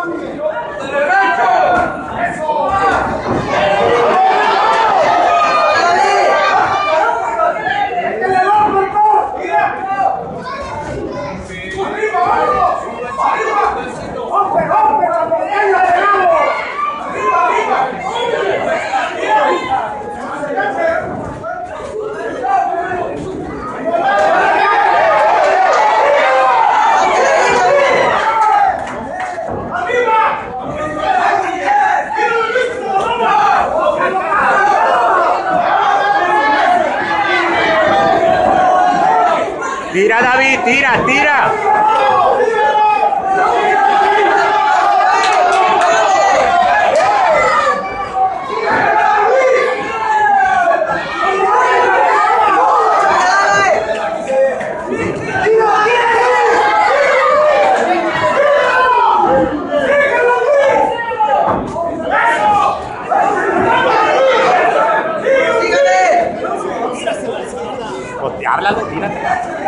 감사합니다. Tira David, tira, tira. Pues Háblalo, tírate.